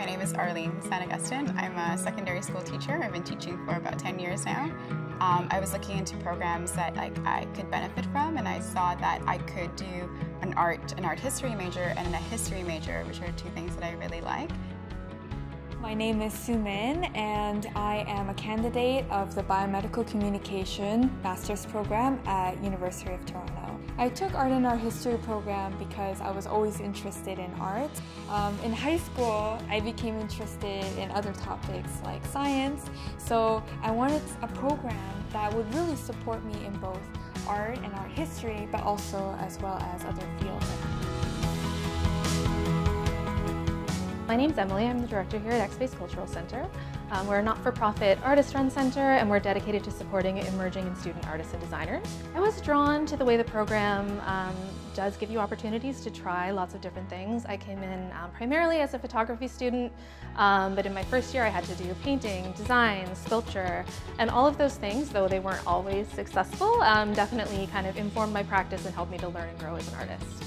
my name is Arlene San Augustine. I'm a secondary school teacher. I've been teaching for about 10 years now. Um, I was looking into programs that like I could benefit from, and I saw that I could do an art, an art history major, and a history major, which are two things that I really like. My name is Sue Min, and I am a candidate of the Biomedical Communication Master's Program at University of Toronto. I took Art and Art History program because I was always interested in art. Um, in high school, I became interested in other topics like science, so I wanted a program that would really support me in both art and art history, but also as well as other fields. My name is Emily. I'm the director here at Xpace Cultural Center. Um, we're a not-for-profit artist-run center and we're dedicated to supporting emerging and student artists and designers. I was drawn to the way the program um, does give you opportunities to try lots of different things. I came in um, primarily as a photography student, um, but in my first year I had to do painting, design, sculpture, and all of those things, though they weren't always successful, um, definitely kind of informed my practice and helped me to learn and grow as an artist.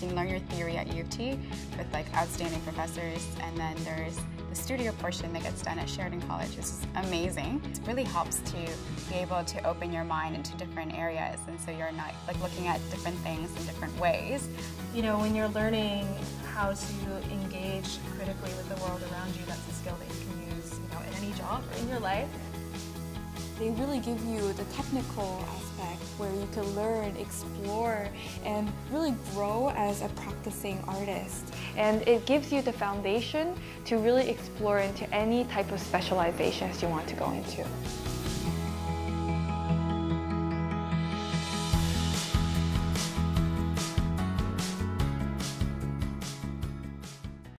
You can learn your theory at U of T with like outstanding professors and then there's the studio portion that gets done at Sheridan College, which is amazing. It really helps to be able to open your mind into different areas and so you're not like looking at different things in different ways. You know, when you're learning how to engage critically with the world around you, that's a skill that you can use, you know, in any job or in your life. They really give you the technical aspect where you can learn, explore, and really grow as a practicing artist. And it gives you the foundation to really explore into any type of specializations you want to go into.